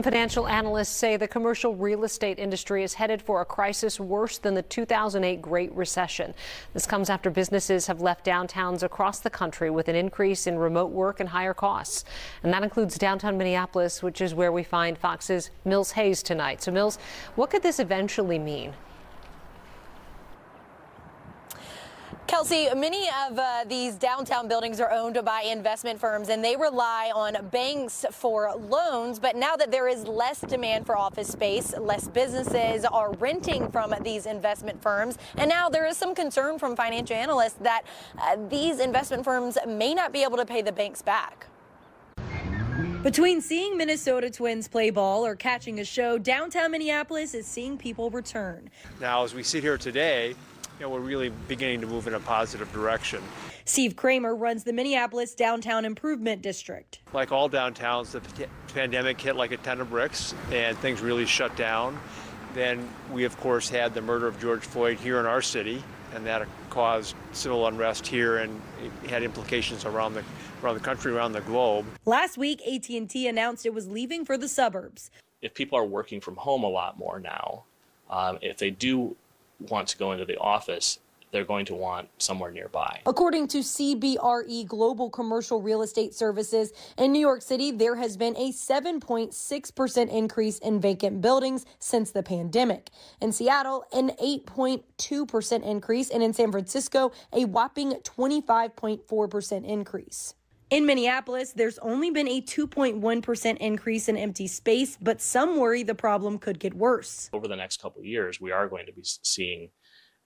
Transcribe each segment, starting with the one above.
Financial analysts say the commercial real estate industry is headed for a crisis worse than the 2008 Great Recession. This comes after businesses have left downtowns across the country with an increase in remote work and higher costs. And that includes downtown Minneapolis, which is where we find Fox's Mills Hayes tonight. So, Mills, what could this eventually mean? Kelsey, many of uh, these downtown buildings are owned by investment firms and they rely on banks for loans. But now that there is less demand for office space, less businesses are renting from these investment firms. And now there is some concern from financial analysts that uh, these investment firms may not be able to pay the banks back. Between seeing Minnesota Twins play ball or catching a show, downtown Minneapolis is seeing people return. Now, as we sit here today, you know, we're really beginning to move in a positive direction. Steve Cramer runs the Minneapolis Downtown Improvement District. Like all downtowns, the pandemic hit like a ton of bricks and things really shut down. Then we, of course, had the murder of George Floyd here in our city, and that caused civil unrest here and it had implications around the around the country, around the globe. Last week, AT&T announced it was leaving for the suburbs. If people are working from home a lot more now, um, if they do want to go into the office, they're going to want somewhere nearby. According to CBRE Global Commercial Real Estate Services, in New York City, there has been a 7.6% increase in vacant buildings since the pandemic. In Seattle, an 8.2% increase, and in San Francisco, a whopping 25.4% increase. In Minneapolis, there's only been a 2.1% increase in empty space, but some worry the problem could get worse. Over the next couple years, we are going to be seeing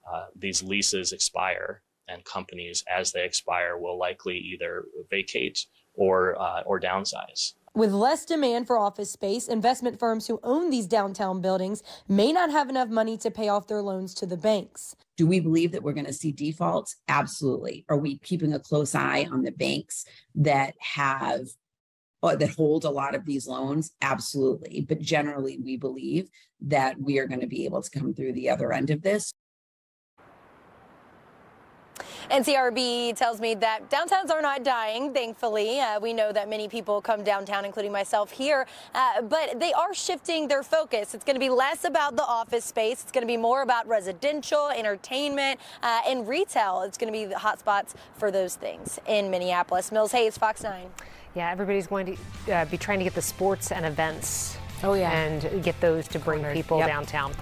uh, these leases expire, and companies, as they expire, will likely either vacate or uh, or downsize. With less demand for office space, investment firms who own these downtown buildings may not have enough money to pay off their loans to the banks. Do we believe that we're going to see defaults? Absolutely. Are we keeping a close eye on the banks that have uh, that hold a lot of these loans? Absolutely. But generally, we believe that we are going to be able to come through the other end of this. NCRB tells me that downtowns are not dying, thankfully. Uh, we know that many people come downtown, including myself here, uh, but they are shifting their focus. It's going to be less about the office space. It's going to be more about residential, entertainment, uh, and retail. It's going to be the hotspots for those things in Minneapolis. Mills Hayes, Fox 9. Yeah, everybody's going to uh, be trying to get the sports and events. Oh, yeah. And get those to bring people yep. downtown.